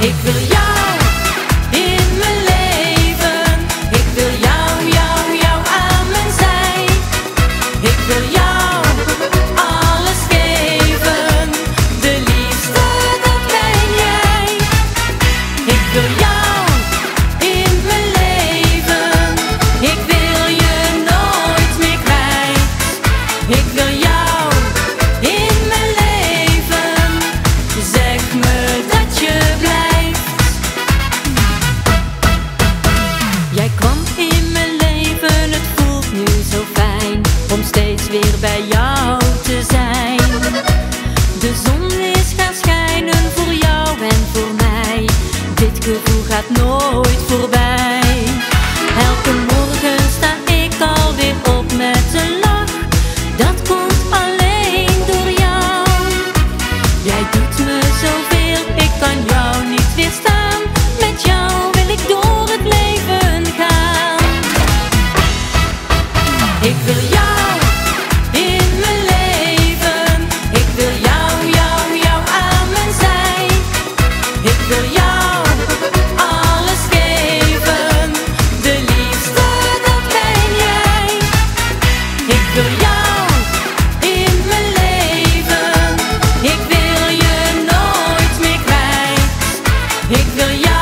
Ik wil jou in mijn leven. Ik wil jou, jou, jou aan mijn zij. Ik wil jou alles geven. De liefste, dat ben jij. Ik wil jou in mijn leven. Ik wil je nooit meer kwijt. Ik wil jou. weer bij jou te zijn. De zon is gaan schijnen voor jou en voor mij. Dit gevoel gaat nooit voorbij. Elke morgen sta ik alweer op met een lach. Dat komt alleen door jou. Jij doet me zoveel, ik kan jou niet weerstaan. Met jou wil ik door het leven gaan. Ik wil. 个样